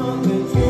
on the tree.